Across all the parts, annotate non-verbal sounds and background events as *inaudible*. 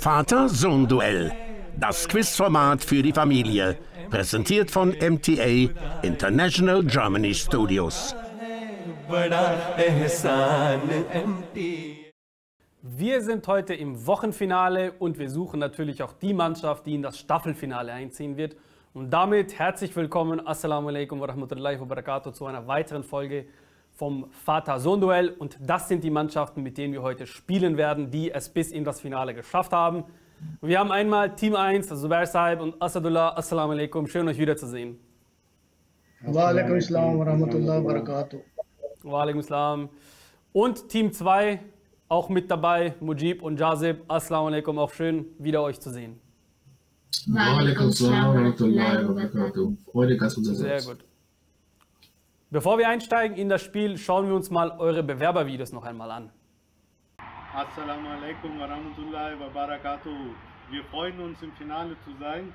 Vater-Sohn-Duell. Das Quizformat für die Familie. Präsentiert von MTA International Germany Studios. Wir sind heute im Wochenfinale und wir suchen natürlich auch die Mannschaft, die in das Staffelfinale einziehen wird. Und damit herzlich willkommen, Assalamu alaikum wa rahmatullahi wa barakatuh, zu einer weiteren Folge vom Vater-Sohn-Duell. Und das sind die Mannschaften, mit denen wir heute spielen werden, die es bis in das Finale geschafft haben. Wir haben einmal Team 1, Zubair Saib und Asadullah. Assalamu alaikum, schön euch wiederzusehen. Wa alaikum assalam wa rahmatullahi wa barakatuh. Wa alaikum assalam. Und Team 2, auch mit dabei, Mujib und Jazib. Assalamu alaikum, auch schön wieder euch zu sehen. Wa alaikum assalam wa rahmatullahi wa barakatuh. Freude ganz unser Sehr gut. Bevor wir einsteigen in das Spiel, schauen wir uns mal eure Bewerbervideos noch einmal an. Assalamu alaikum wa rahmatullahi wa barakatuh. Wir freuen uns im Finale zu sein.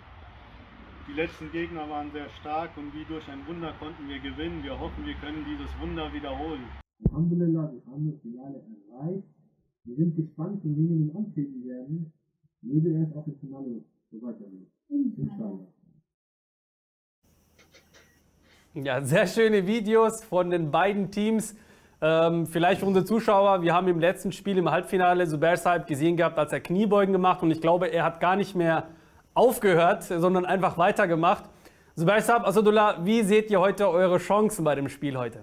Die letzten Gegner waren sehr stark und wie durch ein Wunder konnten wir gewinnen. Wir hoffen, wir können dieses Wunder wiederholen. Alhamdulillah, wir haben das Finale erreicht. Wir sind gespannt, wem wir ihn antreten werden. Möge er es auch im Finale so weitergehen. Inshallah. Ja, sehr schöne Videos von den beiden Teams. Ähm, vielleicht für unsere Zuschauer, wir haben im letzten Spiel im Halbfinale Zubair Saib gesehen gehabt, als er Kniebeugen gemacht und ich glaube, er hat gar nicht mehr aufgehört, sondern einfach weitergemacht. Zubair Saib, Asadullah, wie seht ihr heute eure Chancen bei dem Spiel heute?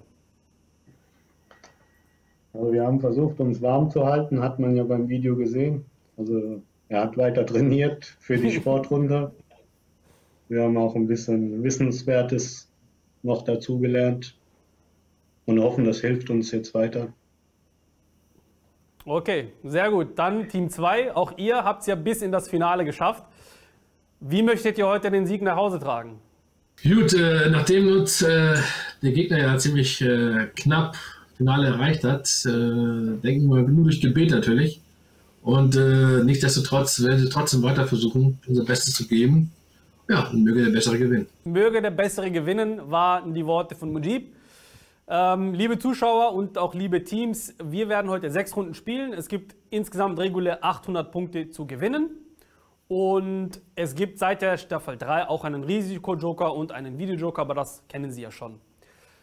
Also wir haben versucht, uns warm zu halten, hat man ja beim Video gesehen. Also er hat weiter trainiert für die *laughs* Sportrunde. Wir haben auch ein bisschen Wissenswertes noch dazugelernt und hoffen, das hilft uns jetzt weiter. Okay, sehr gut. Dann Team 2, auch ihr habt es ja bis in das Finale geschafft. Wie möchtet ihr heute den Sieg nach Hause tragen? Gut, äh, nachdem uns äh, der Gegner ja ziemlich äh, knapp Finale erreicht hat, äh, denken wir nur durch Gebet natürlich. Und äh, nichtsdestotrotz werden wir trotzdem weiter versuchen, unser Bestes zu geben. Ja, möge der Bessere gewinnen. Möge der Bessere gewinnen, waren die Worte von Mujib. Ähm, liebe Zuschauer und auch liebe Teams, wir werden heute sechs Runden spielen. Es gibt insgesamt regulär 800 Punkte zu gewinnen. Und es gibt seit der Staffel 3 auch einen Risikojoker und einen Videojoker, aber das kennen Sie ja schon.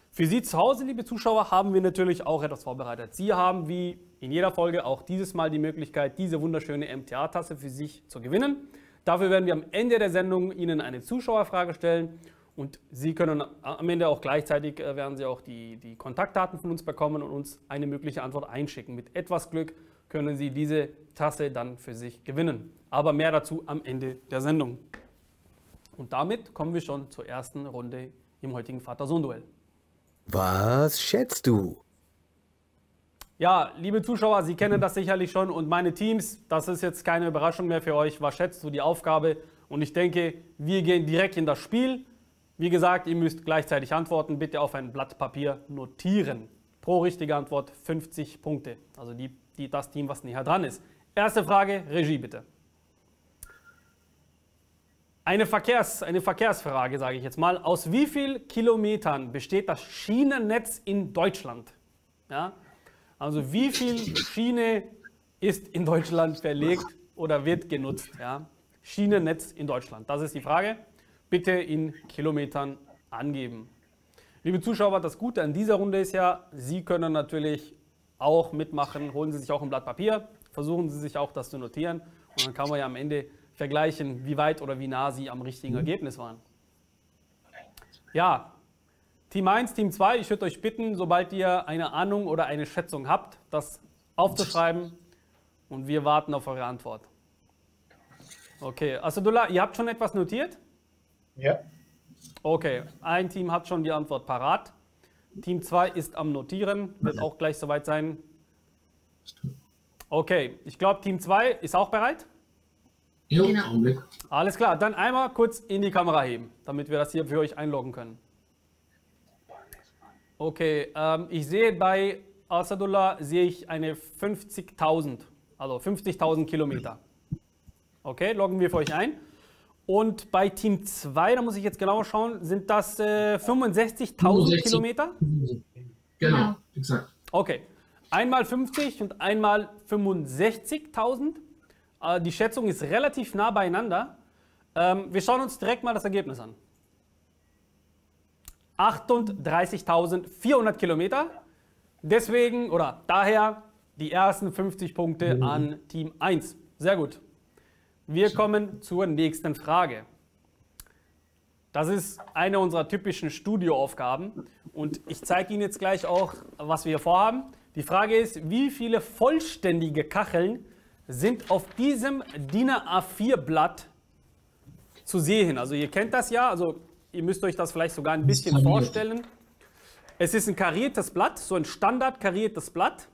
Für Sie zu Hause, liebe Zuschauer, haben wir natürlich auch etwas vorbereitet. Sie haben wie in jeder Folge auch dieses Mal die Möglichkeit, diese wunderschöne MTA-Tasse für sich zu gewinnen. Dafür werden wir am Ende der Sendung Ihnen eine Zuschauerfrage stellen und Sie können am Ende auch gleichzeitig äh, werden Sie auch die, die Kontaktdaten von uns bekommen und uns eine mögliche Antwort einschicken. Mit etwas Glück können Sie diese Tasse dann für sich gewinnen. Aber mehr dazu am Ende der Sendung. Und damit kommen wir schon zur ersten Runde im heutigen Vater-Sohn-Duell. Was schätzt du? Ja, liebe Zuschauer, Sie kennen das sicherlich schon und meine Teams, das ist jetzt keine Überraschung mehr für euch. Was schätzt du die Aufgabe? Und ich denke, wir gehen direkt in das Spiel. Wie gesagt, ihr müsst gleichzeitig antworten. Bitte auf ein Blatt Papier notieren. Pro richtige Antwort 50 Punkte. Also die, die, das Team, was näher dran ist. Erste Frage, Regie bitte. Eine, Verkehrs, eine Verkehrsfrage, sage ich jetzt mal. Aus wie vielen Kilometern besteht das Schienennetz in Deutschland? Ja? Also wie viel Schiene ist in Deutschland verlegt oder wird genutzt? Ja? Schienennetz in Deutschland. Das ist die Frage. Bitte in Kilometern angeben. Liebe Zuschauer, das Gute an dieser Runde ist ja, Sie können natürlich auch mitmachen. Holen Sie sich auch ein Blatt Papier, versuchen Sie sich auch das zu notieren und dann kann man ja am Ende vergleichen, wie weit oder wie nah Sie am richtigen Ergebnis waren. Ja, Team 1, Team 2, ich würde euch bitten, sobald ihr eine Ahnung oder eine Schätzung habt, das aufzuschreiben und wir warten auf eure Antwort. Okay, Asadullah, ihr habt schon etwas notiert? Ja. Okay, ein Team hat schon die Antwort parat. Team 2 ist am Notieren, wird auch gleich soweit sein. Okay, ich glaube, Team 2 ist auch bereit. Jo, Genau. Augenblick. Alles klar, dann einmal kurz in die Kamera heben, damit wir das hier für euch einloggen können. Okay, ähm, ich sehe bei Asadullah sehe ich eine 50.000, also 50.000 Kilometer. Okay, loggen wir für euch ein. Und bei Team 2, da muss ich jetzt genauer schauen, sind das äh, 65.000 65. Kilometer? Genau, Genau. exakt. Okay. Einmal 50 und einmal 65.000. Äh, die Schätzung ist relativ nah beieinander. Ähm, wir schauen uns direkt mal das Ergebnis an. 38.400 Kilometer. Deswegen oder daher die ersten 50 Punkte an Team 1. Sehr gut. Wir kommen zur nächsten Frage. Das ist eine unserer typischen Studioaufgaben und ich zeige Ihnen jetzt gleich auch, was wir hier vorhaben. Die Frage ist, wie viele vollständige Kacheln sind auf diesem DIN A4-Blatt zu sehen? Also ihr kennt das ja, also ihr müsst euch das vielleicht sogar ein bisschen vorstellen. Es ist ein kariertes Blatt, so ein standard kariertes Blatt.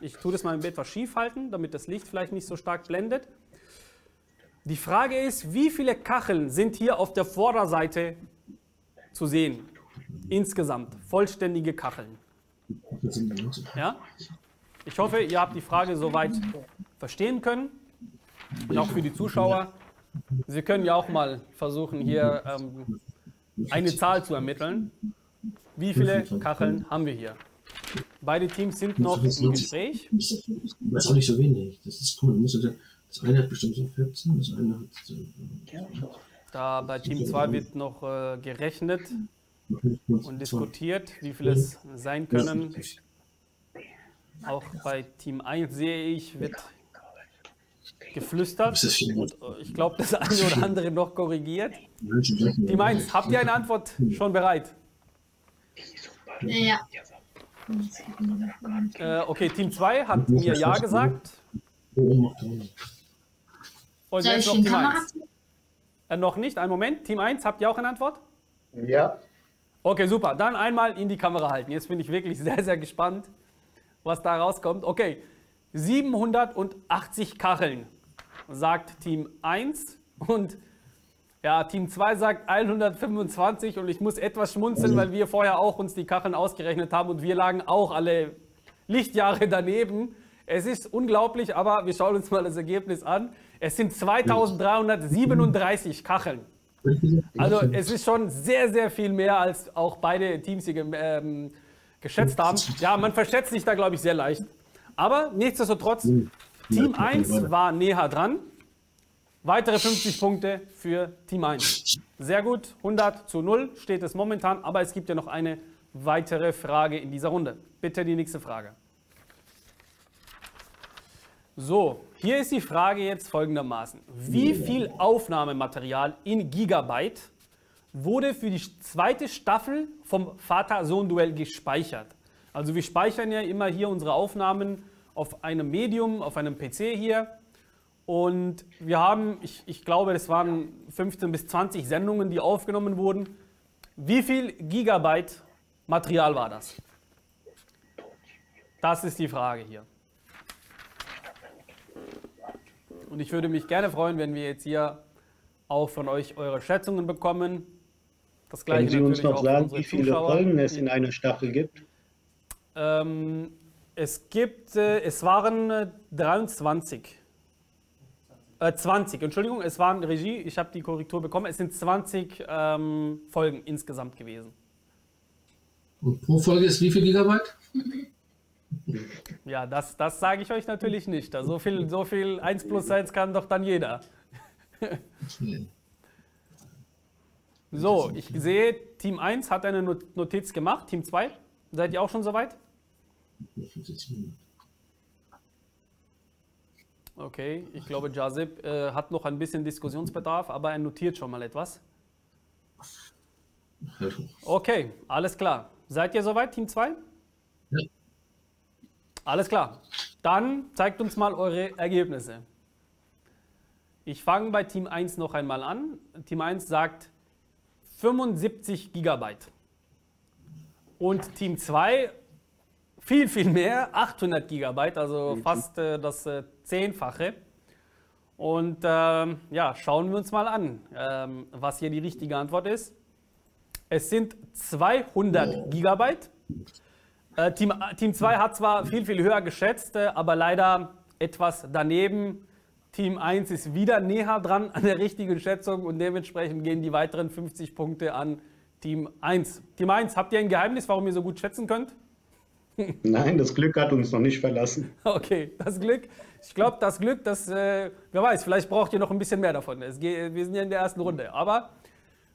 Ich tue das mal etwas schief halten, damit das Licht vielleicht nicht so stark blendet. Die Frage ist, wie viele Kacheln sind hier auf der Vorderseite zu sehen? Insgesamt, vollständige Kacheln. Ja? Ich hoffe, ihr habt die Frage soweit verstehen können. Und auch für die Zuschauer. Sie können ja auch mal versuchen, hier ähm, eine Zahl zu ermitteln. Wie viele Kacheln haben wir hier? Beide Teams sind noch im Gespräch. Das ist auch nicht so wenig. Das ist cool. Das eine hat bestimmt so 14, das eine hat so. Da bei Team 2 wird noch äh, gerechnet und diskutiert, wie viele es sein können. Auch bei Team 1 sehe ich, wird geflüstert und äh, ich glaube, das eine oder andere noch korrigiert. Team 1, habt ihr eine Antwort schon bereit? Ja. Äh, okay, Team 2 hat mir Ja gesagt. Und Soll jetzt ich noch den Team Kamera? 1. Äh, noch nicht, einen Moment. Team 1, habt ihr auch eine Antwort? Ja, Okay, super. Dann einmal in die Kamera halten. Jetzt bin ich wirklich *laughs* sehr, sehr gespannt, was da rauskommt. Okay, 780 Kacheln, sagt Team 1. Und ja, Team 2 sagt 125 und ich muss etwas schmunzeln, weil wir vorher auch uns die Kacheln ausgerechnet haben und wir lagen auch alle Lichtjahre daneben. Es ist unglaublich, aber wir schauen uns mal das Ergebnis an. Es sind 2337 Kacheln. Also es ist schon sehr, sehr viel mehr, als auch beide Teams hier ähm, geschätzt haben. Ja, man verschätzt sich da, glaube ich, sehr leicht. Aber nichtsdestotrotz, Team 1 war näher dran. Weitere 50 Punkte für Team 1. Sehr gut, 100 zu 0 steht es momentan, aber es gibt ja noch eine weitere Frage in dieser Runde. Bitte die nächste Frage. So, hier ist die Frage jetzt folgendermaßen. Wie viel Aufnahmematerial in Gigabyte wurde für die zweite Staffel vom Vater-Sohn-Duell gespeichert? Also wir speichern ja immer hier unsere Aufnahmen auf einem Medium, auf einem PC hier. Und wir haben, ich, ich glaube, das waren 15 bis 20 Sendungen, die aufgenommen wurden. Wie viel Gigabyte Material war das? Das ist die Frage hier. Und ich würde mich gerne freuen, wenn wir jetzt hier auch von euch eure Schätzungen bekommen. Das gleiche können Sie uns noch sagen, wie viele Zuschauer. Folgen es in einer Staffel gibt? Ähm, es gibt, äh, es waren äh, 23. Äh, 20, Entschuldigung, es waren Regie, ich habe die Korrektur bekommen. Es sind 20 ähm, Folgen insgesamt gewesen. Und pro Folge ist wie viel Gigabyte? Ja, das, das sage ich euch natürlich nicht. Also so viel, so viel 1 plus 1 kann doch dann jeder. *laughs* So, ich sehe, Team 1 hat eine Not- Notiz gemacht. Team 2, seid ihr auch schon soweit? Okay, ich glaube, Jazib äh, hat noch ein bisschen Diskussionsbedarf, aber er notiert schon mal etwas. Okay, alles klar. Seid ihr soweit, Team 2? Ja. Alles klar. Dann zeigt uns mal eure Ergebnisse. Ich fange bei Team 1 noch einmal an. Team 1 sagt 75 Gigabyte. Und Team 2 viel, viel mehr, 800 Gigabyte, also fast äh, das äh, Zehnfache. Und ähm, ja, schauen wir uns mal an, ähm, was hier die richtige Antwort ist. Es sind 200 Gigabyte. Äh, Team, Team 2 hat zwar viel, viel höher geschätzt, äh, aber leider etwas daneben. Team 1 ist wieder näher dran an der richtigen Schätzung und dementsprechend gehen die weiteren 50 Punkte an Team 1. Team 1, habt ihr ein Geheimnis, warum ihr so gut schätzen könnt? Nein, das Glück hat uns noch nicht verlassen. *laughs* Okay, das Glück. Ich glaube, das Glück, das, äh, wer weiß, vielleicht braucht ihr noch ein bisschen mehr davon. Es geht, wir sind ja in der ersten Runde. Aber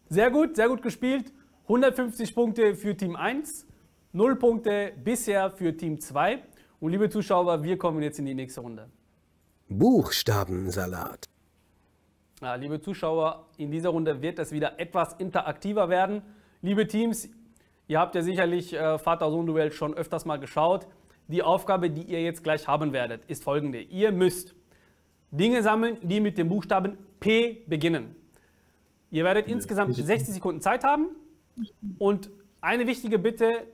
sehr gut, sehr gut gespielt. 150 Punkte für Team 1, 0 Punkte bisher für Team 2. Und liebe Zuschauer, wir kommen jetzt in die nächste Runde. Buchstabensalat. Ja, liebe Zuschauer, in dieser Runde wird es wieder etwas interaktiver werden. Liebe Teams, ihr habt ja sicherlich äh, Vater-Sohn-Duell schon öfters mal geschaut. Die Aufgabe, die ihr jetzt gleich haben werdet, ist folgende. Ihr müsst Dinge sammeln, die mit dem Buchstaben P beginnen. Ihr werdet insgesamt 60 Sekunden Zeit haben. Und eine wichtige Bitte,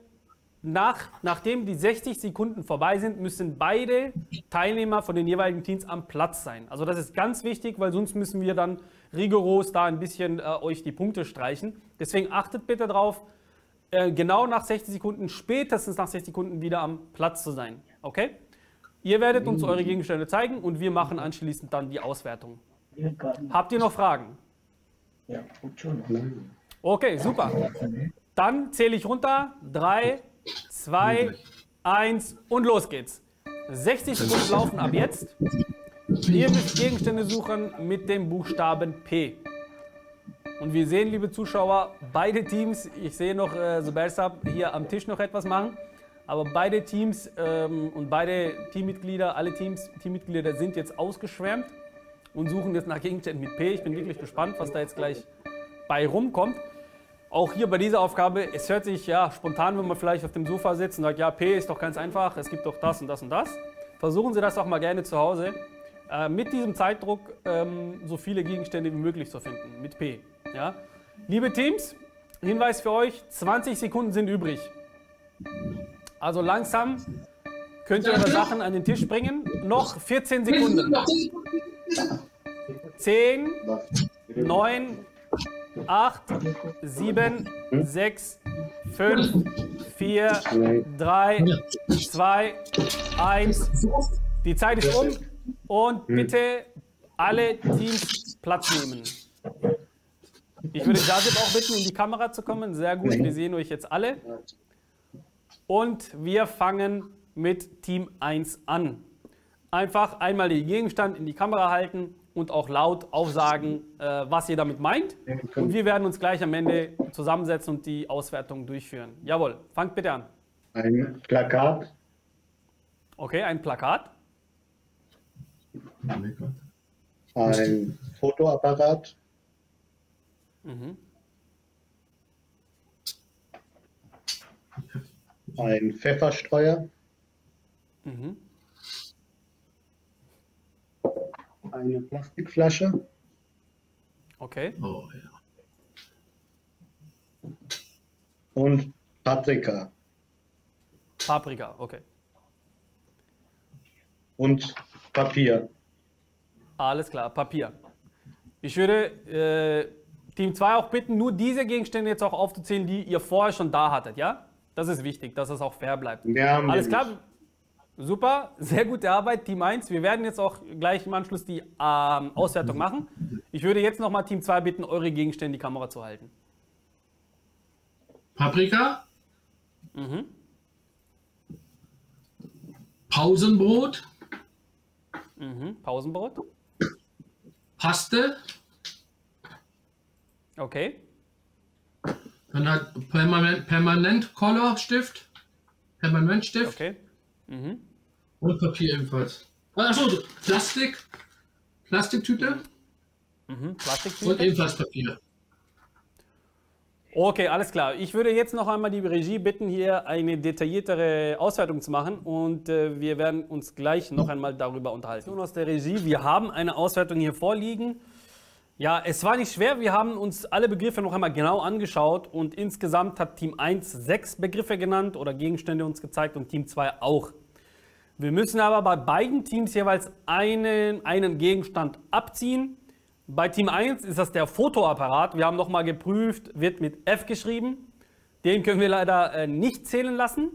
nach, nachdem die 60 Sekunden vorbei sind, müssen beide Teilnehmer von den jeweiligen Teams am Platz sein. Also das ist ganz wichtig, weil sonst müssen wir dann rigoros da ein bisschen äh, euch die Punkte streichen. Deswegen achtet bitte darauf, äh, genau nach 60 Sekunden, spätestens nach 60 Sekunden wieder am Platz zu sein. Okay? Ihr werdet uns eure Gegenstände zeigen und wir machen anschließend dann die Auswertung. Habt ihr noch Fragen? Ja, gut schon. Okay, super. Dann zähle ich runter. 3, 2, 1 und los geht's. 60 Sekunden laufen ab jetzt. Ihr müsst Gegenstände suchen mit dem Buchstaben P. Und wir sehen, liebe Zuschauer, beide Teams, ich sehe noch äh, Subersab hier am Tisch noch etwas machen, aber beide Teams ähm, und beide Teammitglieder, alle Teams, Teammitglieder sind jetzt ausgeschwärmt und suchen jetzt nach Gegenständen mit P. Ich bin wirklich gespannt, was da jetzt gleich bei rumkommt. Auch hier bei dieser Aufgabe, es hört sich ja spontan, wenn man vielleicht auf dem Sofa sitzt und sagt, ja, P ist doch ganz einfach, es gibt doch das und das und das. Versuchen Sie das auch mal gerne zu Hause, äh, mit diesem Zeitdruck ähm, so viele Gegenstände wie möglich zu finden, mit P. Ja? Liebe Teams, Hinweis für euch, 20 Sekunden sind übrig. Also langsam könnt ihr eure Sachen an den Tisch bringen. Noch 14 Sekunden. 10, 9, 8, 7, 6, 5, 4, 3, 2, 1. Die Zeit ist um und bitte alle Teams Platz nehmen. Ich würde Jadib auch bitten, in die Kamera zu kommen. Sehr gut, wir sehen euch jetzt alle. Und wir fangen mit Team 1 an. Einfach einmal den Gegenstand in die Kamera halten und auch laut aufsagen, äh, was ihr damit meint. Und wir werden uns gleich am Ende zusammensetzen und die Auswertung durchführen. Jawohl, fangt bitte an. Ein Plakat, Okay, ein Plakat. ein Fotoapparat, Mhm. ein Pfefferstreuer, Mhm. eine Plastikflasche, Okay. Oh, ja. und Paprika Paprika, okay. und Papier. Alles klar, Papier. Ich würde äh, Team 2 auch bitten, nur diese Gegenstände jetzt auch aufzuzählen, die ihr vorher schon da hattet, ja? Das ist wichtig, dass es auch fair bleibt. Wir Alles klar? Super, sehr gute Arbeit, Team 1. Wir werden jetzt auch gleich im Anschluss die ähm, Auswertung machen. Ich würde jetzt nochmal Team 2 bitten, eure Gegenstände in die Kamera zu halten. Paprika, Mhm. Pausenbrot, Mhm. Pausenbrot. Paste, Okay. dann hat Permanent, Permanent Color Stift, Permanentstift Okay. Mhm. und Papier ebenfalls. Achso, Plastik, Plastiktüte Mhm. und Plastiktüte. ebenfalls Papier. Okay, alles klar. Ich würde jetzt noch einmal die Regie bitten, hier eine detailliertere Auswertung zu machen und äh, wir werden uns gleich noch einmal darüber unterhalten. Aus der Regie, wir haben eine Auswertung hier vorliegen. Ja, es war nicht schwer. Wir haben uns alle Begriffe noch einmal genau angeschaut und insgesamt hat Team 1 sechs Begriffe genannt oder Gegenstände uns gezeigt und Team 2 auch. Wir müssen aber bei beiden Teams jeweils einen, einen Gegenstand abziehen. Bei Team 1 ist das der Fotoapparat. Wir haben nochmal geprüft, wird mit F geschrieben. Den können wir leider äh, nicht zählen lassen.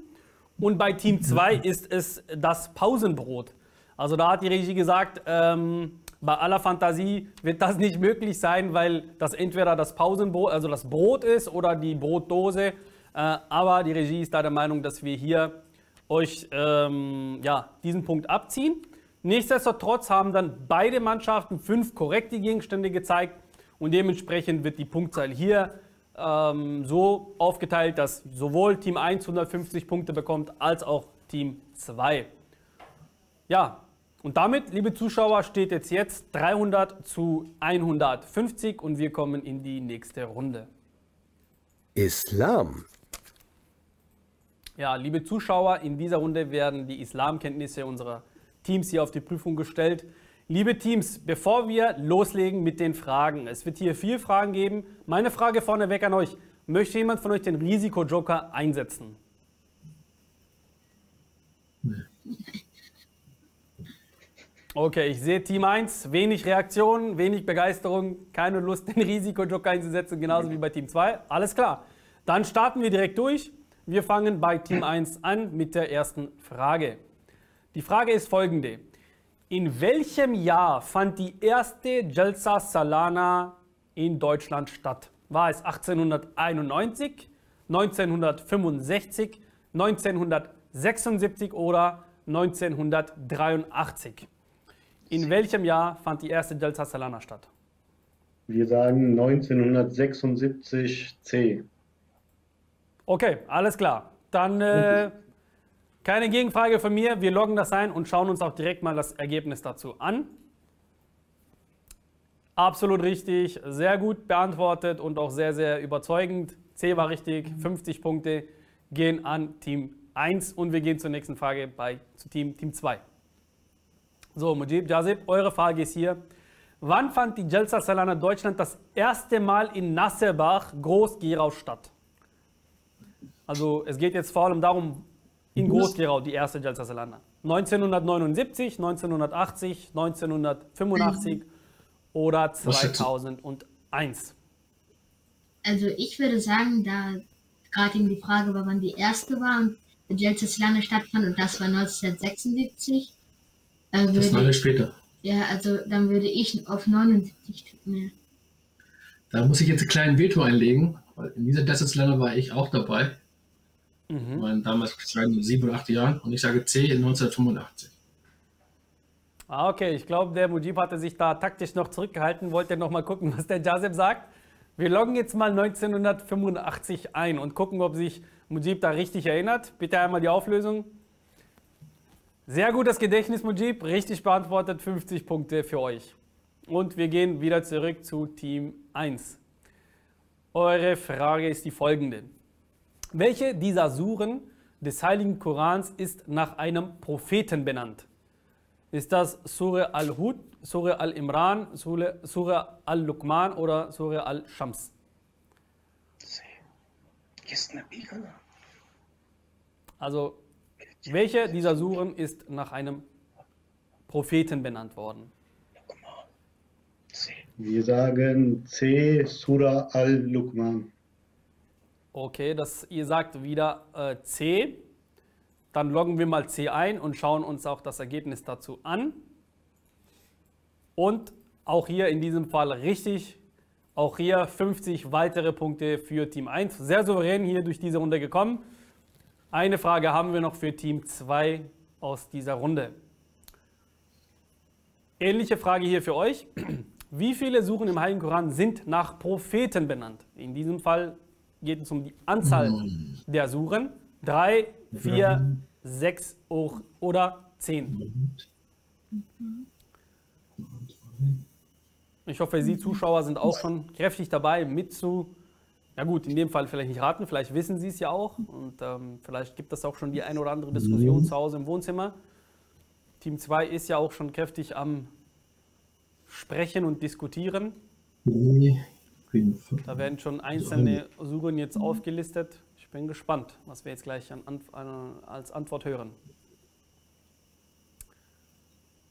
Und bei Team 2 *laughs* ist es das Pausenbrot. Also da hat die Regie gesagt, ähm, bei aller Fantasie wird das nicht möglich sein, weil das entweder das Pausenbrot, also das Brot ist oder die Brotdose. Äh, aber die Regie ist da der Meinung, dass wir hier euch ähm, ja, diesen Punkt abziehen. Nichtsdestotrotz haben dann beide Mannschaften fünf korrekte Gegenstände gezeigt und dementsprechend wird die Punktzahl hier ähm, so aufgeteilt, dass sowohl Team 1 150 Punkte bekommt als auch Team 2. Ja, und damit, liebe Zuschauer, steht jetzt jetzt 300 zu 150 und wir kommen in die nächste Runde. Islam. Ja, liebe Zuschauer, in dieser Runde werden die Islamkenntnisse unserer Teams hier auf die Prüfung gestellt. Liebe Teams, bevor wir loslegen mit den Fragen, es wird hier vier Fragen geben. Meine Frage vorneweg an euch. Möchte jemand von euch den Risiko-Joker einsetzen? Nee. Okay, ich sehe Team 1, wenig Reaktion, wenig Begeisterung, keine Lust, den Risiko-Joker einzusetzen, genauso wie bei Team 2. Alles klar. Dann starten wir direkt durch. Wir fangen bei Team 1 an mit der ersten Frage. Die Frage ist folgende. In welchem Jahr fand die erste Jalsa Salana in Deutschland statt? War es 1891, 1965, 1976 oder 1983? In welchem Jahr fand die erste Jalsa Salana statt? Wir sagen 1976 C. Okay, alles klar. Dann äh, keine Gegenfrage von mir. Wir loggen das ein und schauen uns auch direkt mal das Ergebnis dazu an. Absolut richtig, sehr gut beantwortet und auch sehr, sehr überzeugend. C war richtig, 50 Punkte gehen an Team 1 und wir gehen zur nächsten Frage bei zu Team, Team 2. So, Mujib, Jazib, eure Frage ist hier. Wann fand die Jalsa Salana Deutschland das erste Mal in Nasserbach Groß-Gerau statt? Also es geht jetzt vor allem darum, in Groß-Gerau die erste Jalsa Salana. 1979, 1980, 1985 oder 2001? Also ich würde sagen, da gerade eben die Frage war, wann die erste war und die Jalsa Salana stattfand und das war 1976. Äh, das war später. Ja, also dann würde ich auf 79 tippen. Da muss ich jetzt einen kleinen Veto einlegen, weil in dieser Salana war ich auch dabei. Mhm. Waren damals sieben oder acht Jahren und ich sage C in 1985. Ah, okay. Ich glaube, der Mujib hatte sich da taktisch noch zurückgehalten, wollte noch mal gucken, *laughs* was der Jazem sagt. Wir loggen jetzt mal 1985 ein und gucken, ob sich Mujib da richtig erinnert. Bitte einmal die Auflösung. Sehr gutes Gedächtnis, Mujib. Richtig beantwortet. 50 Punkte für euch. Und wir gehen wieder zurück zu Team 1. Eure Frage ist die folgende. Welche dieser Suren des Heiligen Korans ist nach einem Propheten benannt? Ist das Surah Al-Hud, Surah Al-Imran, Surah Al-Luqman oder Surah Al-Shams? Also, welche dieser Suren ist nach einem Propheten benannt worden? Wir sagen C, Surah Al-Luqman. Okay, das, ihr sagt wieder äh, C. Dann loggen wir mal C ein und schauen uns auch das Ergebnis dazu an. Und auch hier in diesem Fall richtig. Auch hier 50 weitere Punkte für Team 1. Sehr souverän hier durch diese Runde gekommen. Eine Frage haben wir noch für Team 2 aus dieser Runde. Ähnliche Frage hier für euch. *clears throat* Wie viele Suchen im Heiligen Koran sind nach Propheten benannt? In diesem Fall geht es um die Anzahl mhm. der Suchen. Drei, vier, sechs oder zehn. Ich hoffe, Sie Zuschauer sind auch schon kräftig dabei, mit zu, ja gut, in dem Fall vielleicht nicht raten, vielleicht wissen Sie es ja auch und ähm, vielleicht gibt es auch schon die eine oder andere Diskussion mhm. zu Hause im Wohnzimmer. Team 2 ist ja auch schon kräftig am Sprechen und Diskutieren. Nee. Da werden schon einzelne Suchen jetzt aufgelistet. Ich bin gespannt, was wir jetzt gleich an, an, als Antwort hören.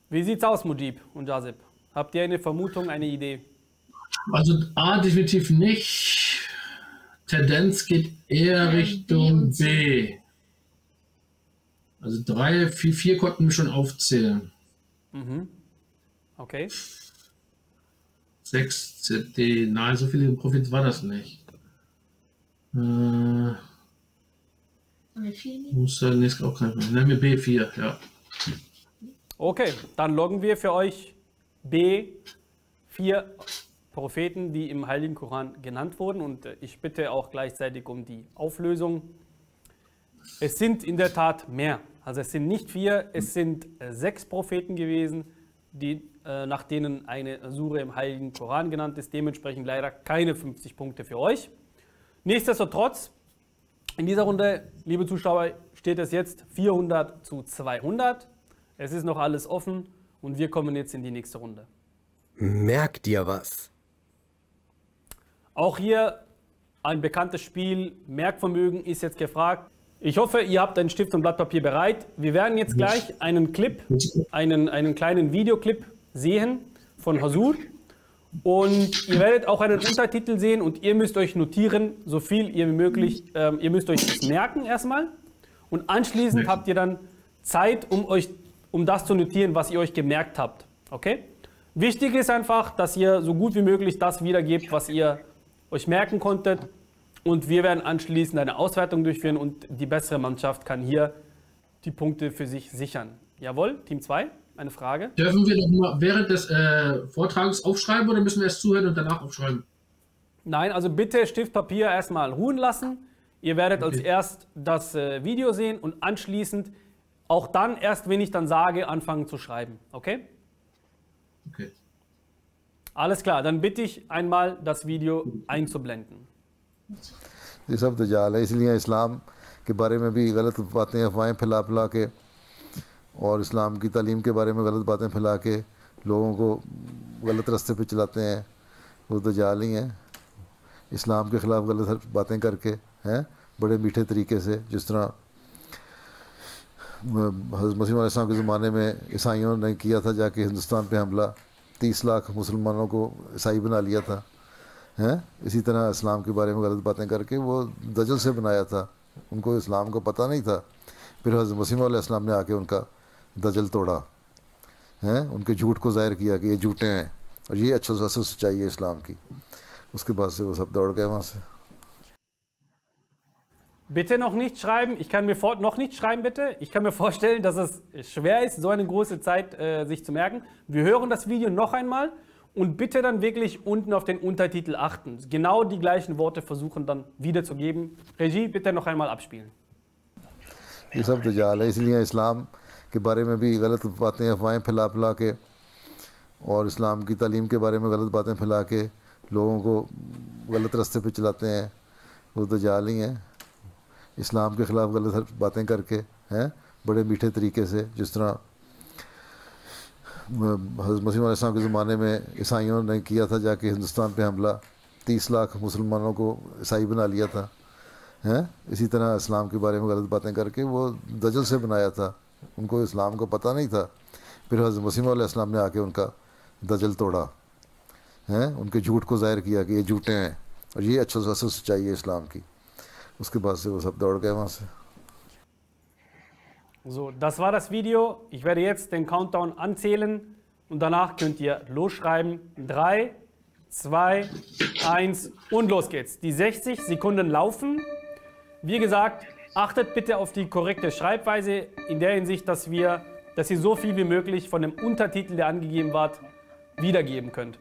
Wie sieht's aus, Mujib und Jazib? Habt ihr eine Vermutung, eine Idee? Also A definitiv nicht. Tendenz geht eher Richtung B. Also drei, vier, vier konnten wir schon aufzählen. Mhm. Okay. 6 CD. Nein, so viele Profits war das nicht. Äh? Muss äh, nächstes auch kein Problem. Nehmen wir B4, ja. Okay, dann loggen wir für euch B vier Propheten, die im Heiligen Koran genannt wurden. Und äh, ich bitte auch gleichzeitig um die Auflösung. Es sind in der Tat mehr. Also es sind nicht vier, es sind äh, sechs Propheten gewesen, die, äh, nach denen eine Sure im Heiligen Koran genannt ist. Dementsprechend leider keine 50 Punkte für euch. Nichtsdestotrotz, in dieser Runde, liebe Zuschauer, steht es jetzt 400 zu 200. Es ist noch alles offen und wir kommen jetzt in die nächste Runde. Merk dir was. Auch hier ein bekanntes Spiel, Merkvermögen ist jetzt gefragt. Ich hoffe, ihr habt einen Stift und Blatt Papier bereit. Wir werden jetzt gleich einen Clip, einen, einen kleinen Videoclip sehen von Hasur. Und ihr werdet auch einen Untertitel sehen und ihr müsst euch notieren, so viel ihr wie möglich, ähm, ihr müsst euch das merken erstmal. Und anschließend habt ihr dann Zeit, um, euch, um das zu notieren, was ihr euch gemerkt habt. Okay? Wichtig ist einfach, dass ihr so gut wie möglich das wiedergebt, was ihr euch merken konntet. Und wir werden anschließend eine Auswertung durchführen und die bessere Mannschaft kann hier die Punkte für sich sichern. Jawohl, Team 2, eine Frage. Dürfen wir noch mal während des äh, Vortrags aufschreiben oder müssen wir erst zuhören und danach aufschreiben? Nein, also bitte Stift, Papier erstmal ruhen lassen. Ihr werdet als Okay. erst das äh, Video sehen und anschließend auch dann, erst wenn ich dann sage, anfangen zu schreiben. Okay. Alles klar, dann bitte ich einmal, das Video einzublenden. یہ سب دجال ہے اس لیے اسلام کے بارے میں بھی غلط باتیں افواہیں پھیلا پھیلا کے اور اسلام کی تعلیم کے بارے میں غلط باتیں پھیلا کے لوگوں کو غلط رستے پہ چلاتے ہیں۔ وہ دجال ہی ہیں۔ اسلام کے خلاف غلط باتیں کر کے ہیں بڑے میٹھے طریقے سے۔ جس طرح حضرت مسیم علیہ السلام کے زمانے میں عیسائیوں نے کیا تھا جا کے ہندوستان پہ حملہ تیس لاکھ مسلمانوں کو عیسائی بنا لیا تھا، ہیں؟ اسی طرح اسلام کے بارے میں غلط باتیں کر کے وہ دجل سے بنایا تھا۔ ان کو اسلام کا پتہ نہیں تھا۔ پھر حضرت مسیم علیہ السلام نے آ کے ان کا دجل توڑا، ہیں؟ ان کے جھوٹ کو ظاہر کیا کہ یہ جھوٹے ہیں اور یہ اچھا سچائی ہے اسلام کی۔ اس کے بعد سے وہ سب دوڑ گئے وہاں سے۔ Bitte noch nicht schreiben. Ich kann mir vor, noch nicht schreiben, bitte. Ich kann mir vorstellen, dass es schwer ist, so eine große Zeit äh, sich zu merken. Wir hören das Video noch einmal und bitte dann wirklich unten auf den Untertitel achten. Genau die gleichen Worte versuchen dann wiederzugeben. Regie, bitte noch einmal abspielen. ये सब दजाल है इसलिए इस्लाम के बारे में भी गलत बातें अफवाहें फैला फैला के और इस्लाम की तालीम के बारे में गलत बातें फैला के लोगों को गलत रास्ते पे चलाते हैं वो दजाल ही हैं اسلام کے خلاف غلط باتیں کر کے، ہیں، بڑے میٹھے طریقے سے، جس طرح حضرت مسیم علیہ السلام کے زمانے میں عیسائیوں نے کیا تھا، جا کے ہندوستان پہ حملہ، تیس لاکھ مسلمانوں کو عیسائی بنا لیا تھا، ہیں، اسی طرح اسلام کے بارے میں غلط باتیں کر کے وہ دجل سے بنایا تھا، ان کو اسلام کا پتہ نہیں تھا، پھر حضرت مسیم علیہ السلام نے آ کے ان کا دجل توڑا، ہیں، ان کے جھوٹ کو ظاہر کیا کہ یہ جھوٹے ہیں، اور یہ اچھا سا سچائی ہے اسلام کی۔ उसके बाद से वो सब दौड़ गए वहाँ से So, das war das Video. Ich werde jetzt den Countdown anzählen und danach könnt ihr losschreiben. 3, 2, 1 und los geht's. Die 60 Sekunden laufen. Wie gesagt, achtet bitte auf die korrekte Schreibweise in der Hinsicht, dass, wir, dass ihr so viel wie möglich von dem Untertitel, der angegeben wird, wiedergeben könnt.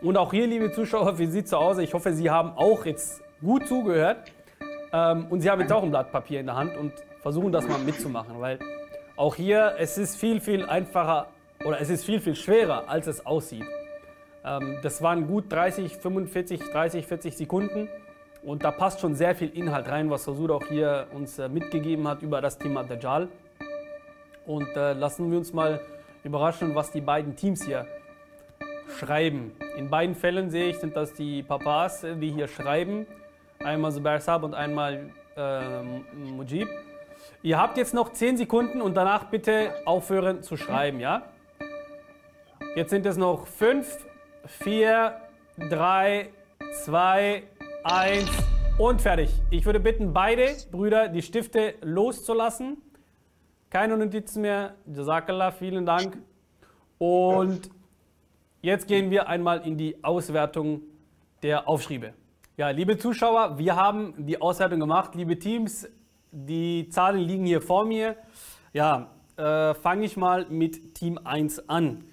Und auch hier, liebe Zuschauer, wie sieht es so aus? Ich hoffe, Sie haben auch jetzt gut zugehört. Ähm, und Sie haben jetzt auch ein Blatt Papier in der Hand und versuchen das mal mitzumachen, weil auch hier, es ist viel, viel einfacher oder es ist viel, viel schwerer, als es aussieht. Ähm, das waren gut 30, 45, 30, 40 Sekunden und da passt schon sehr viel Inhalt rein, was Sosud auch hier uns äh, mitgegeben hat über das Thema Dajjal. Und äh, lassen wir uns mal überraschen, was die beiden Teams hier schreiben. In beiden Fällen sehe ich, sind das die Papas, äh, die hier schreiben. Einmal Zubair Saab und einmal äh, Mujib. Ihr habt jetzt noch 10 Sekunden und danach bitte aufhören zu schreiben, ja? Jetzt sind es noch 5, 4, 3, 2, 1 und fertig. Ich würde bitten, beide Brüder die Stifte loszulassen. Keine Notizen mehr. Jazakallah, vielen Dank. Und jetzt gehen wir einmal in die Auswertung der Aufschriebe. Ja, liebe Zuschauer, wir haben die Auswertung gemacht. Liebe Teams, Die Zahlen liegen hier vor mir. Ja, äh, fange ich mal mit Team 1 an.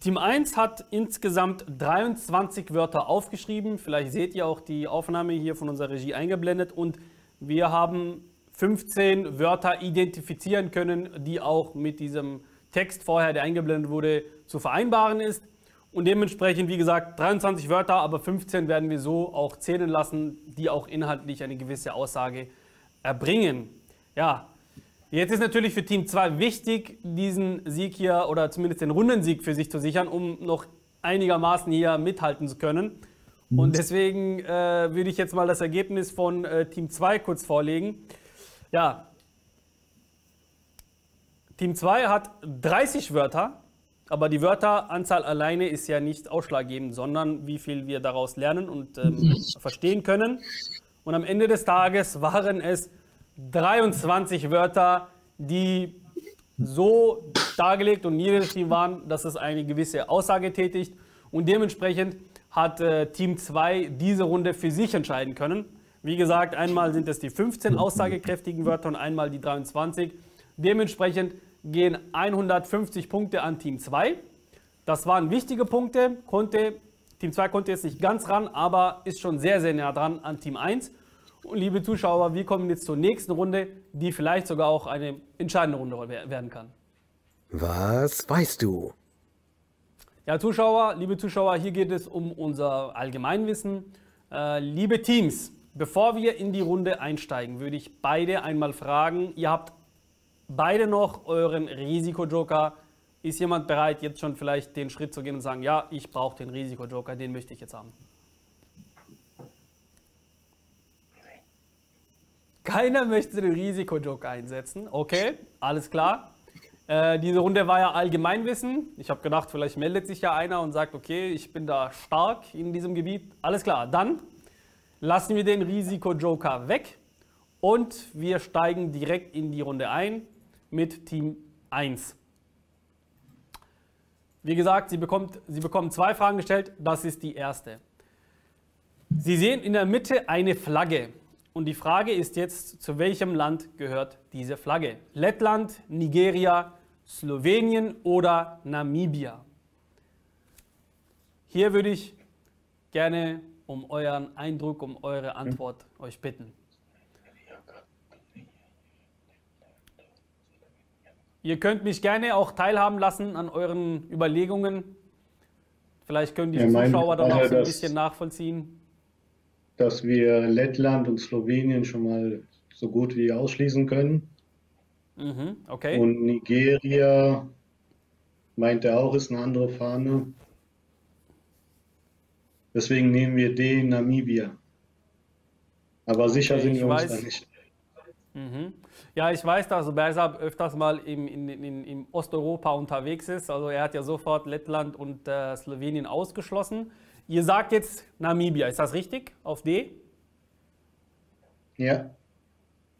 Team 1 hat insgesamt 23 Wörter aufgeschrieben. Vielleicht seht ihr auch die Aufnahme hier von unserer Regie eingeblendet. Und wir haben 15 Wörter identifizieren können, die auch mit diesem Text vorher, der eingeblendet wurde, zu vereinbaren ist. Und dementsprechend, wie gesagt, 23 Wörter, aber 15 werden wir so auch zählen lassen, die auch inhaltlich eine gewisse Aussage erbringen. Ja, jetzt ist natürlich für Team 2 wichtig, diesen Sieg hier oder zumindest den Rundensieg für sich zu sichern, um noch einigermaßen hier mithalten zu können. Und deswegen äh, würde ich jetzt mal das Ergebnis von äh, Team 2 kurz vorlegen. Ja, Team 2 hat 30 Wörter, aber die Wörteranzahl alleine ist ja nicht ausschlaggebend, sondern wie viel wir daraus lernen und ähm, verstehen können. Und am Ende des Tages waren es 23 Wörter, die so dargelegt und niedergeschrieben waren, dass es eine gewisse Aussage tätigt. Und dementsprechend hat äh, Team 2 diese Runde für sich entscheiden können. Wie gesagt, einmal sind es die 15 aussagekräftigen Wörter und einmal die 23. Dementsprechend gehen 150 Punkte an Team 2. Das waren wichtige Punkte. Konnte, Team 2 konnte jetzt nicht ganz ran, aber ist schon sehr, sehr nah dran an Team 1. Und liebe Zuschauer, wir kommen jetzt zur nächsten Runde, die vielleicht sogar auch eine entscheidende Runde werden kann. Was weißt du? Ja, Zuschauer, liebe Zuschauer, hier geht es um unser Allgemeinwissen. Äh, liebe Teams, bevor wir in die Runde einsteigen, würde ich beide einmal fragen. Ihr habt beide noch euren Risikojoker. Ist jemand bereit, jetzt schon vielleicht den Schritt zu gehen und sagen, ja, ich brauche den Risikojoker, den möchte ich jetzt haben? Keiner möchte den Risikojoker einsetzen. Okay, alles klar. Äh, diese Runde war ja Allgemeinwissen. Ich habe gedacht, vielleicht meldet sich ja einer und sagt, okay, ich bin da stark in diesem Gebiet. Alles klar, dann lassen wir den Risikojoker weg und wir steigen direkt in die Runde ein mit Team 1. Wie gesagt, Sie, bekommt, Sie bekommen zwei Fragen gestellt. Das ist die erste. Sie sehen in der Mitte eine Flagge. Und die Frage ist jetzt, zu welchem Land gehört diese Flagge? Lettland, Nigeria, Slowenien oder Namibia? Hier würde ich gerne um euren Eindruck, um eure Antwort euch bitten. Ihr könnt mich gerne auch teilhaben lassen an euren Überlegungen. Vielleicht können die ja, Zuschauer dann auch so ein bisschen nachvollziehen. Dass wir Lettland und Slowenien schon mal so gut wie ausschließen können. Mhm, okay. Und Nigeria meint er auch, ist eine andere Fahne. Deswegen nehmen wir den Namibia. Aber sicher okay, sind wir uns da nicht. Mhm. Ja, ich weiß, dass Bersab öfters mal im, in, in, in, Osteuropa unterwegs ist. Also er hat ja sofort Lettland und äh, Slowenien ausgeschlossen. Ihr sagt jetzt Namibia, ist das richtig? Auf D? Ja.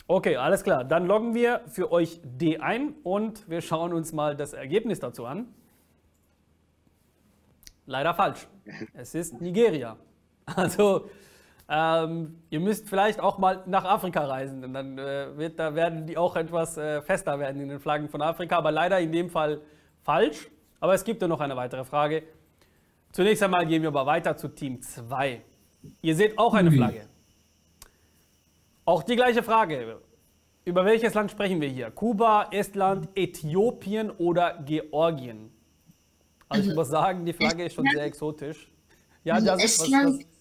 Okay, alles klar. Dann loggen wir für euch D ein und wir schauen uns mal das Ergebnis dazu an. Leider falsch. *laughs* Es ist Nigeria. Also ähm, ihr müsst vielleicht auch mal nach Afrika reisen, denn dann äh, wird, da werden die auch etwas äh, fester werden in den Flaggen von Afrika, aber leider in dem Fall falsch. Aber es gibt ja noch eine weitere Frage. Zunächst einmal gehen wir aber weiter zu Team 2. Ihr seht auch eine Flagge. Auch die gleiche Frage. Über welches Land sprechen wir hier? Kuba, Estland, Äthiopien oder Georgien? Also, ich also muss sagen, die Flagge ist schon sehr exotisch. Ja, das Estland, was, was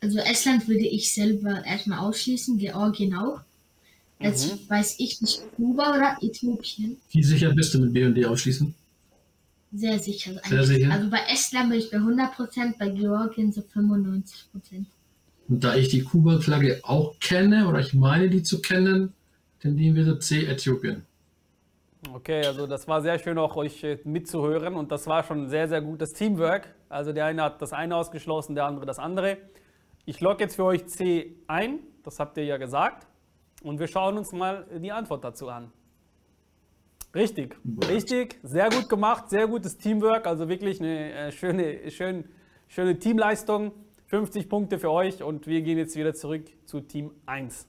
also Estland würde ich selber erstmal ausschließen, Georgien auch. Jetzt mhm. weiß ich nicht, Kuba oder Äthiopien. Wie sicher bist du mit BD ausschließen? Sehr sicher. Also Sehr sicher. Also bei Estland bin ich bei 100%, bei Georgien so 95%. Und da ich die Kuba-Flagge auch kenne, oder ich meine die zu kennen, tendieren wir zu C, Äthiopien. Okay, also das war sehr schön auch euch äh, mitzuhören und das war schon sehr, sehr gutes Teamwork. Also der eine hat das eine ausgeschlossen, der andere das andere. Ich logge jetzt für euch C ein, das habt ihr ja gesagt. Und wir schauen uns mal die Antwort dazu an. Richtig, richtig, sehr gut gemacht, sehr gutes Teamwork, also wirklich eine äh, schöne, schön, schöne Teamleistung. 50 Punkte für euch und wir gehen jetzt wieder zurück zu Team 1.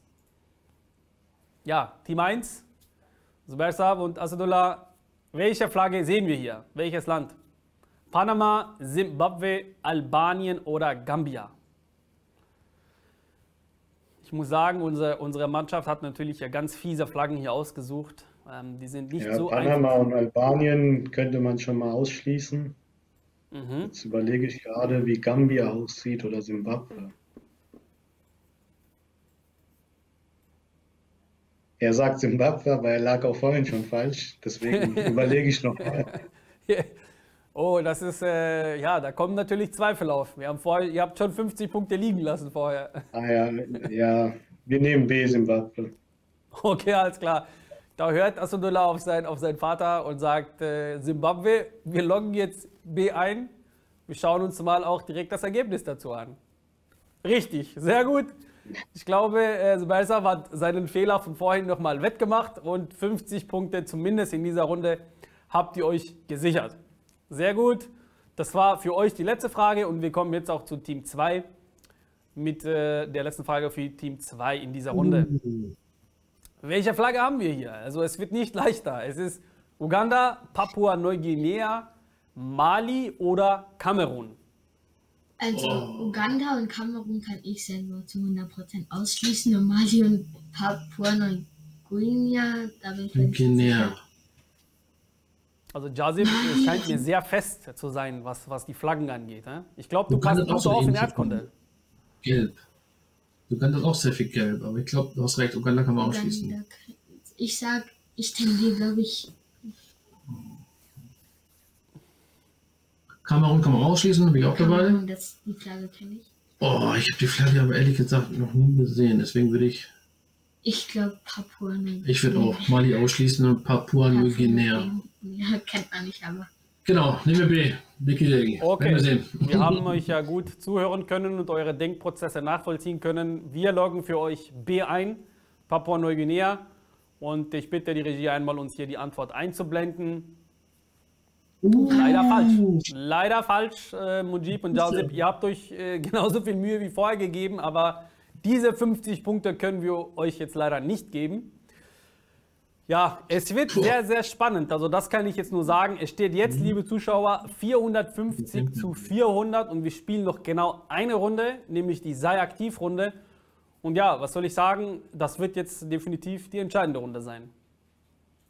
ja, Team 1, Zubair Saab und Asadullah, welche Flagge sehen wir hier? Welches Land? Panama, Zimbabwe, Albanien oder Gambia? Ich muss sagen, unsere, unsere Mannschaft hat natürlich ja ganz fiese Flaggen hier ausgesucht. Ähm, die sind nicht Ja, so Panama einfach. und Albanien könnte man schon mal ausschließen. Mhm. Jetzt überlege ich gerade, wie Gambia aussieht oder Simbabwe. Er sagt Simbabwe, aber er lag auch vorhin schon falsch. Deswegen *laughs* überlege ich noch mal. Oh, das ist, äh, ja, da kommen natürlich Zweifel auf. Wir haben vorher, ihr habt schon 50 Punkte liegen lassen vorher. Ah ja, ja, wir nehmen B, Simbabwe. Okay, alles klar. Da hört Asudullah auf, sein, auf seinen Vater und sagt, äh, Zimbabwe, wir loggen jetzt B ein. Wir schauen uns mal auch direkt das Ergebnis dazu an. Richtig, sehr gut. Ich glaube, äh, Zubair hat seinen Fehler von vorhin nochmal wettgemacht und 50 Punkte zumindest in dieser Runde habt ihr euch gesichert. Sehr gut. Das war für euch die letzte Frage und wir kommen jetzt auch zu Team 2 mit äh, der letzten Frage für Team 2 in dieser Runde. Welche Flagge haben wir hier? Also es wird nicht *laughs* leichter. Es ist Uganda, Papua-Neuguinea, Mali oder Kamerun. Also Uganda und Kamerun kann ich selber zu 100% ausschließen. Und Mali und Papua-Neuguinea, da bin ich Guinea. Also Jazim es scheint mir sehr fest zu sein, was, was die Flaggen angeht. hä? Ich glaube, du passt hat auch so auf in Erdkunde. Gelb. Uganda hat auch sehr viel Gelb, aber ich glaube, du hast recht, Uganda kann man ausschließen. Ich sag, ich tendiere, glaube ich, Kamerun kann man ausschließen, bin ich auch dabei. Das, die Flagge kenne ich. Oh, ich habe die Flagge aber ehrlich gesagt noch nie gesehen, deswegen würde ich, Ich glaube Papua-Neuguinea. ich würde auch Mali ausschließen und Papua-Neuguinea. Ja, kennt man nicht, aber. Genau, nehmen wir B. Vicky Deggy. Okay, wir sehen. wir haben euch ja gut zuhören können und eure Denkprozesse nachvollziehen können. Wir loggen für euch B ein, Papua-Neuguinea. Und ich bitte die Regie einmal, uns hier die Antwort einzublenden. Leider falsch. Leider falsch, äh, Mujib und Jazib. Ihr habt euch äh, genauso viel Mühe wie vorher gegeben, aber diese 50 Punkte können wir euch jetzt leider nicht geben. Ja, es wird sehr, sehr spannend. Also das kann ich jetzt nur sagen. Es steht jetzt, liebe Zuschauer, 450 zu 400 und wir spielen noch genau eine Runde, nämlich die Sei Aktiv-Runde. Und ja, was soll ich sagen? Das wird jetzt definitiv die entscheidende Runde sein.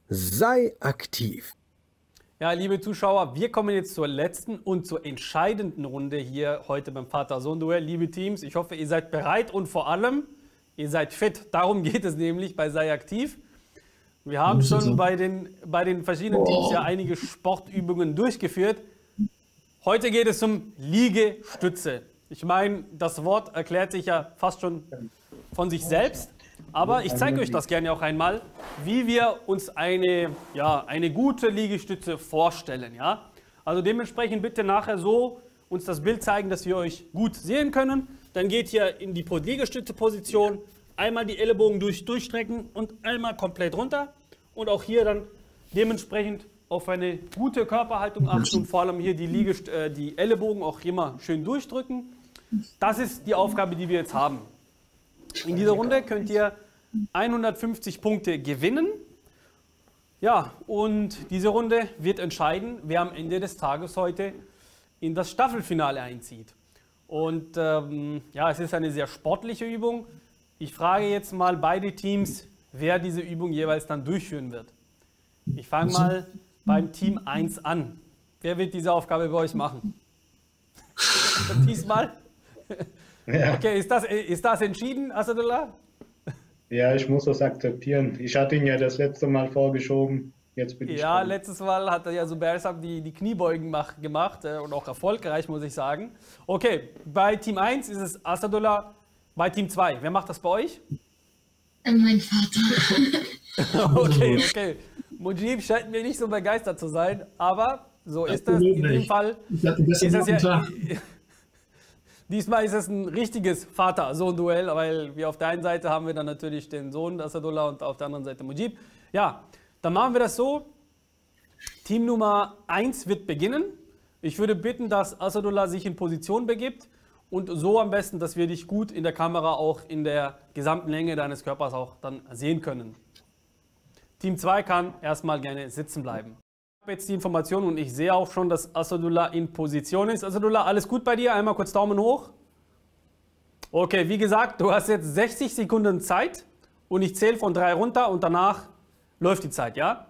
Sei aktiv. Ja, liebe Zuschauer, wir kommen jetzt zur letzten und zur entscheidenden Runde hier heute beim Vater-Sohn-Duell. Liebe Teams, ich hoffe, ihr seid bereit und vor allem, ihr seid fit. Darum geht es nämlich bei Sei aktiv. Wir haben schon bei den, bei den verschiedenen Teams ja einige Sportübungen durchgeführt. Heute geht es um Liegestütze. Ich meine, das Wort erklärt sich ja fast schon von sich selbst. Aber ich zeige euch das gerne auch einmal, wie wir uns eine, ja, eine gute Liegestütze vorstellen. Ja? Also dementsprechend bitte nachher so uns das Bild zeigen, dass wir euch gut sehen können. Dann geht ihr in die Liegestütze-Position, einmal die Ellenbogen durch, durchstrecken und einmal komplett runter. Und auch hier dann dementsprechend auf eine gute Körperhaltung achten und vor allem hier die, Liegest äh, die Ellenbogen auch immer schön durchdrücken. Das ist die Aufgabe, die wir jetzt haben. In dieser Runde könnt ihr 150 Punkte gewinnen. Ja, und diese Runde wird entscheiden, wer am Ende des Tages heute in das Staffelfinale einzieht. Und ähm, ja, es ist eine sehr sportliche Übung. Ich frage jetzt mal beide Teams, wer diese Übung jeweils dann durchführen wird. Ich fange mal beim Team 1 an. Wer wird diese Aufgabe bei euch machen? *laughs* Diesmal? Ja. Okay, ist das, ist das entschieden, Asadullah? Ja, ich muss das akzeptieren. Ich hatte ihn ja das letzte Mal vorgeschoben. Jetzt bin ich Ja, dran. letztes Mal hat er ja Subersab die, die Kniebeugen mach, gemacht äh, und auch erfolgreich, muss ich sagen. Okay, bei Team 1 ist es Asadullah, bei Team 2. Wer macht das bei euch? Äh, mein Vater. *laughs* *laughs* Okay, okay. Mujib scheint mir nicht so begeistert zu sein, aber so ist es. Absolut In dem. Fall Ich hatte gestern ist es ja. *laughs* Diesmal ist es ein richtiges Vater-Sohn-Duell, weil wir auf der einen Seite haben wir dann natürlich den Sohn Asadullah und auf der anderen Seite Mujib. Ja, dann machen wir das so. Team Nummer 1 wird beginnen. Ich würde bitten, dass Asadullah sich in Position begibt und so am besten, dass wir dich gut in der Kamera auch in der gesamten Länge deines Körpers auch dann sehen können. Team 2 kann erstmal gerne sitzen bleiben. Habe jetzt die Information und ich sehe auch schon, dass Asadullah in Position ist. Asadullah, alles gut bei dir? Einmal kurz Daumen hoch. Okay, wie gesagt, du hast jetzt 60 Sekunden Zeit und ich zähle von 3 runter und danach läuft die Zeit, ja?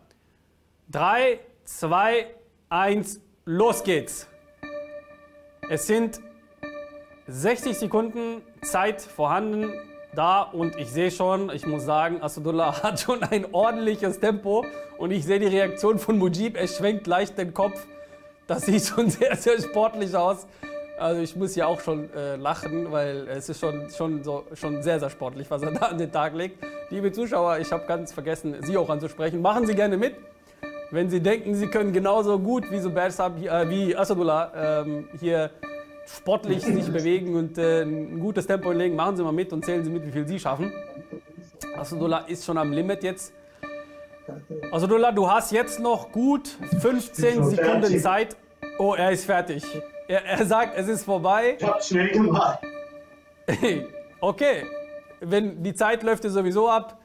3, 2, 1, los geht's. Es sind 60 Sekunden Zeit vorhanden da und ich sehe schon, ich muss sagen, Asadullah *laughs* hat schon ein ordentliches Tempo und ich sehe die Reaktion von Mujib, er schwenkt leicht den Kopf. Das *laughs* sieht schon sehr, sehr sportlich aus. Also ich muss ja auch schon äh, lachen, weil es ist schon, schon, so, schon sehr, sehr sportlich, was er da an den Tag legt. Liebe Zuschauer, ich habe ganz vergessen, Sie auch anzusprechen. Machen Sie gerne mit. Wenn Sie denken, Sie können genauso gut wie Zubair äh, wie Asadullah ähm, hier sportlich sich bewegen und äh, ein gutes Tempo hinlegen, machen Sie mal mit und zählen Sie mit, wie viel Sie schaffen. Asadullah ist schon am Limit jetzt. Asadullah, du hast jetzt noch gut 15 Sekunden Zeit. Oh, er ist fertig. Er, er sagt, es ist vorbei. Ich hab's schnell gemacht. *laughs* okay, wenn die Zeit läuft dir sowieso ab.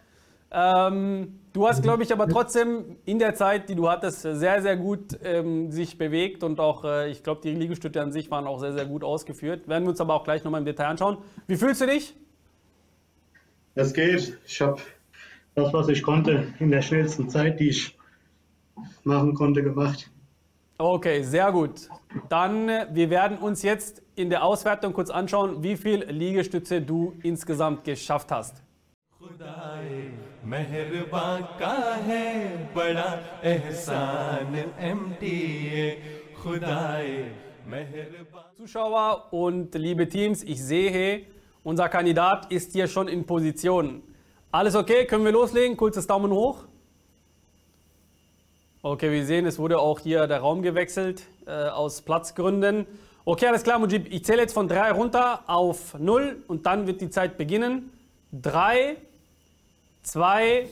Ähm, du hast, glaube ich, aber trotzdem in der Zeit, die du hattest, sehr, sehr gut ähm, sich bewegt und auch, äh, ich glaube, die Liegestütze an sich waren auch sehr, sehr gut ausgeführt. Werden wir uns aber auch gleich nochmal im Detail anschauen. Wie fühlst du dich? Es geht. Ich habe das, was ich konnte, in der schnellsten Zeit, die ich machen konnte, gemacht. Okay, sehr gut. Dann, äh, wir werden uns jetzt in der Auswertung kurz anschauen, wie viel Liegestütze du insgesamt geschafft hast. Zuschauer und liebe Teams, ich sehe, unser Kandidat ist hier schon in Position. Alles okay? Können wir loslegen? Kurzes Daumen hoch. Okay, wir sehen, es wurde auch hier der Raum gewechselt äh, aus Platzgründen. Okay, alles klar, Mujib. Ich zähle jetzt von 3 runter auf 0 und dann wird die Zeit beginnen. 3, 2,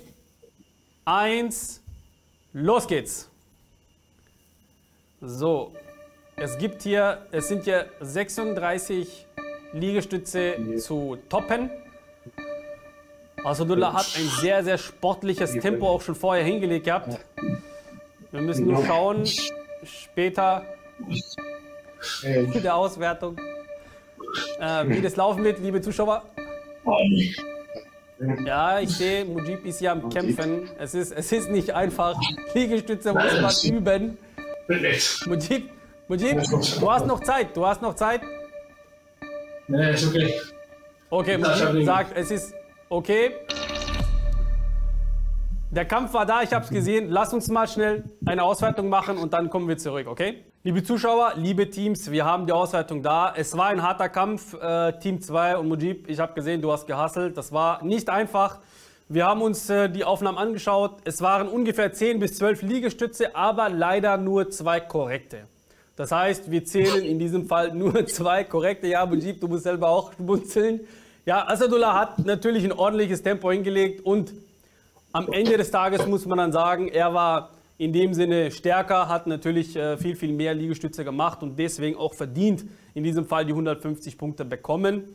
1, los geht's. So, es gibt hier, es sind hier 36 Liegestütze zu toppen. Asadullah hat ein sehr, sehr sportliches Tempo auch schon vorher hingelegt gehabt. Wir müssen nur schauen, später in der Auswertung, äh, wie das laufen wird, liebe Zuschauer. Ja, ich sehe, Mujib ist hier am Kämpfen. Es ist, es ist nicht einfach. Liegestütze muss man üben. Mujib, Mujib, du hast noch Zeit. Du hast noch Zeit. Nee, ist okay. Okay, Mujib sagt, es ist okay. Der Kampf war da, ich habe es gesehen. Lass uns mal schnell eine Auswertung machen und dann kommen wir zurück, okay? Liebe Zuschauer, liebe Teams, wir haben die Auswertung da. Es war ein harter Kampf, äh, Team 2 und Mujib. Ich habe gesehen, du hast gehasselt. Das war nicht einfach. Wir haben uns äh, die Aufnahmen angeschaut. Es waren ungefähr 10 bis 12 Liegestütze, aber leider nur zwei korrekte. Das heißt, wir zählen in diesem Fall *laughs* nur zwei korrekte. Ja, Mujib, du musst selber auch schmunzeln. Ja, Asadullah hat natürlich ein ordentliches Tempo hingelegt und am Ende des Tages muss man dann sagen, er war in dem Sinne stärker, hat natürlich äh, viel, viel mehr Liegestütze gemacht und deswegen auch verdient in diesem Fall die 150 Punkte bekommen.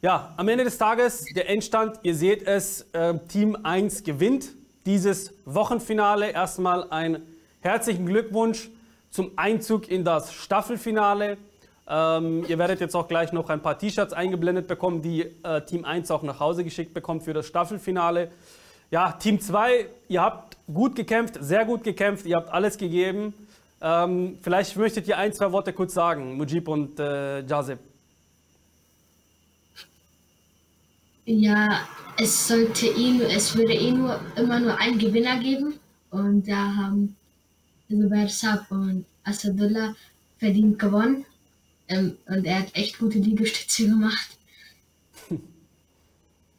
Ja, am Ende des Tages der Endstand, ihr seht es, äh, Team 1 gewinnt dieses Wochenfinale. Erstmal einen herzlichen Glückwunsch zum Einzug in das Staffelfinale. Ähm, ihr werdet jetzt auch gleich noch ein paar T-Shirts eingeblendet bekommen, die äh, Team 1 auch nach Hause geschickt bekommt für das Staffelfinale. Ja, Team 2, ihr habt gut gekämpft, sehr gut gekämpft, ihr habt alles gegeben. Ähm, vielleicht möchtet ihr ein, zwei Worte kurz sagen, Mujib und äh, Jazib. Ja, es sollte eh es würde eh nur immer nur einen Gewinner geben und da haben Zubair Saab und Asadullah verdient gewonnen ähm, und er hat echt gute Liegestütze gemacht.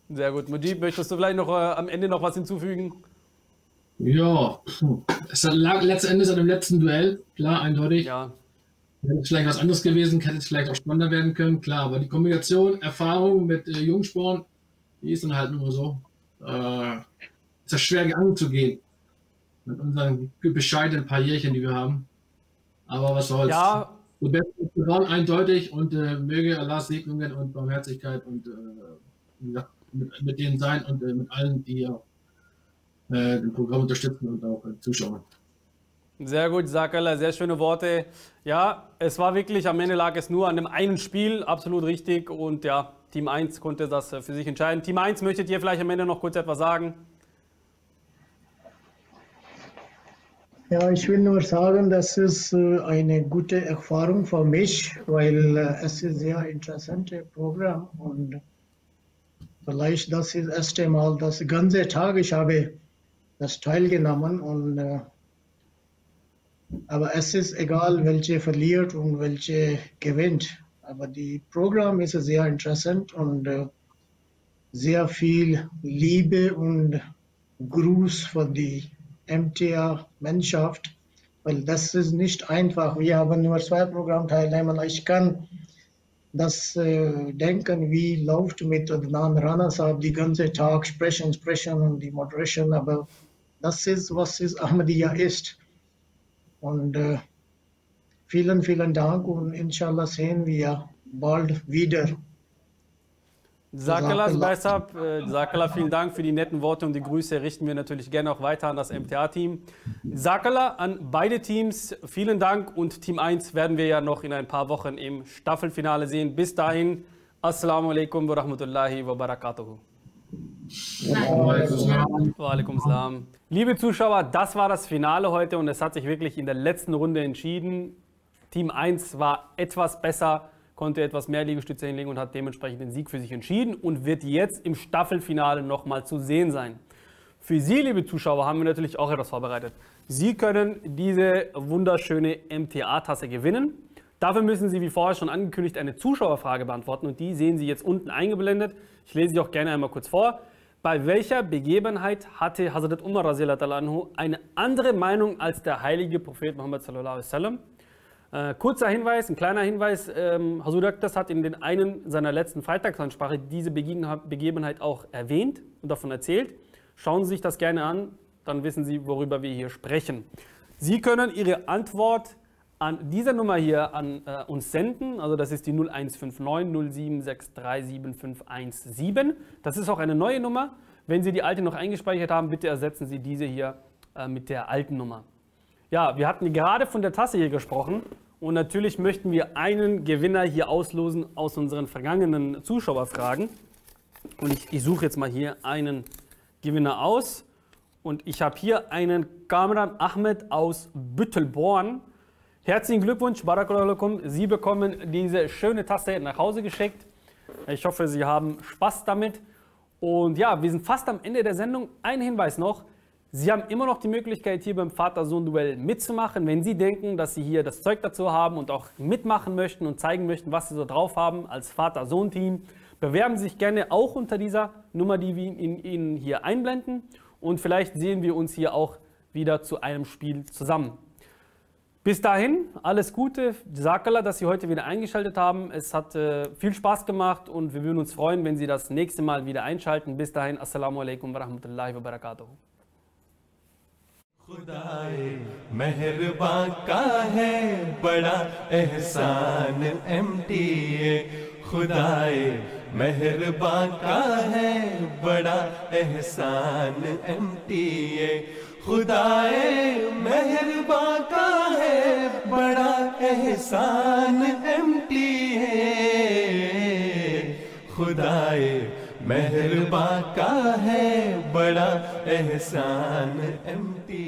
Sehr gut. Mujib, möchtest du vielleicht noch äh, am Ende noch was hinzufügen? Ja, es lag letztendlich an dem letzten Duell, klar, eindeutig. Ja. Wäre es vielleicht was anderes gewesen, hätte es vielleicht auch spannender werden können, klar. Aber die Kombination, Erfahrung mit äh, Jungsporn, die ist dann halt nur so. Äh, ist das schwer anzugehen. Mit unseren bescheidenen paar Jährchen, die wir haben. Aber was soll's. Ja. Besser waren eindeutig und äh, möge Allahs Segnungen und Barmherzigkeit und äh, ja, mit, mit, denen sein und äh, mit allen, die auch äh, das Programm unterstützen und auch äh, zuschauen. Sehr gut, Sakala, sehr schöne Worte. Ja, es war wirklich, am Ende lag es nur an dem einen Spiel, absolut richtig. Und ja, Team 1 konnte das äh, für sich entscheiden. Team 1, möchtet ihr vielleicht am Ende noch kurz etwas sagen? Ja, ich will nur sagen, das ist äh, eine gute Erfahrung für mich, weil äh, es ist ein sehr interessantes Programm und vielleicht das ist das erste Mal, das ganze Tag ich habe das teilgenommen und aber es ist egal, welche verliert und welche gewinnt. Aber die Programm ist sehr interessant und äh, sehr viel Liebe und Gruß von die MTA-Mannschaft, weil das ist nicht einfach. Wir haben nur zwei Programmteilnehmer. Ich kann das äh, uh, denken, wie läuft mit Adnan Ranasab die ganze Tag sprechen, sprechen und die Moderation, aber das ist, was es Ahmadiyya ist. Und äh, uh, vielen, vielen Dank und inshallah sehen wir bald wieder. Sakala Baisab, Sakala, vielen Dank für die netten Worte und die Grüße richten wir natürlich gerne auch weiter an das MTA-Team. Sakala, an beide Teams vielen Dank und Team 1 werden wir ja noch in ein paar Wochen im Staffelfinale sehen. Bis dahin, Assalamu alaikum wa rahmatullahi wa barakatuhu. Walaikum salam. Liebe Zuschauer, das war das Finale heute und es hat sich wirklich in der letzten Runde entschieden. Team 1 war etwas besser, konnte etwas mehr Liegestütze hinlegen und hat dementsprechend den Sieg für sich entschieden und wird jetzt im Staffelfinale nochmal zu sehen sein. Für Sie, liebe Zuschauer, haben wir natürlich auch etwas vorbereitet. Sie können diese wunderschöne MTA-Tasse gewinnen. Dafür müssen Sie, wie vorher schon angekündigt, eine Zuschauerfrage beantworten und die sehen Sie jetzt unten eingeblendet. Ich lese sie auch gerne einmal kurz vor. Bei welcher Begebenheit hatte Hazrat Umar anhu eine andere Meinung als der heilige Prophet Muhammad sallallahu alaihi wasallam? Äh, kurzer Hinweis, ein kleiner Hinweis. Ähm, Hazrat das hat in den einen seiner letzten Freitagsansprache diese Begebenheit auch erwähnt und davon erzählt. Schauen Sie sich das gerne an, dann wissen Sie, worüber wir hier sprechen. Sie können Ihre Antwort an dieser Nummer hier an äh, uns senden. Also das ist die 0159 07637517. Das ist auch eine neue Nummer. Wenn Sie die alte noch eingespeichert haben, bitte ersetzen Sie diese hier äh, mit der alten Nummer. Ja, wir hatten gerade von der Tasse hier gesprochen und natürlich möchten wir einen Gewinner hier auslosen aus unseren vergangenen Zuschauerfragen. Und ich, ich suche jetzt mal hier einen Gewinner aus. Und ich habe hier einen Kamran Ahmed aus Büttelborn. Herzlichen Glückwunsch, Barakallahu Sie bekommen diese schöne Tasse nach Hause geschickt. Ich hoffe, Sie haben Spaß damit. Und ja, wir sind fast am Ende der Sendung. Ein Hinweis noch. Sie haben immer noch die Möglichkeit, hier beim Vater-Sohn-Duell mitzumachen. Wenn Sie denken, dass Sie hier das Zeug dazu haben und auch mitmachen möchten und zeigen möchten, was Sie so drauf haben als Vater-Sohn-Team, bewerben Sie sich gerne auch unter dieser Nummer, die wir Ihnen hier einblenden. Und vielleicht sehen wir uns hier auch wieder zu einem Spiel zusammen. Bis dahin, alles Gute. Sakala, dass Sie heute wieder eingeschaltet haben. Es hat äh, viel Spaß gemacht und wir würden uns freuen, wenn Sie das nächste Mal wieder einschalten. Bis dahin, Assalamu alaikum wa rahmatullahi wa barakatuh. خدائے، مہربان کا ہے، بڑا احسان ایم ٹی اے خدائے، مہربان کا ہے، بڑا احسان ایم ٹی اے خدائے، مہربان کا ہے، بڑا احسان ایم ٹی اے خدائے مہربا کا ہے بڑا احسان ایم ٹی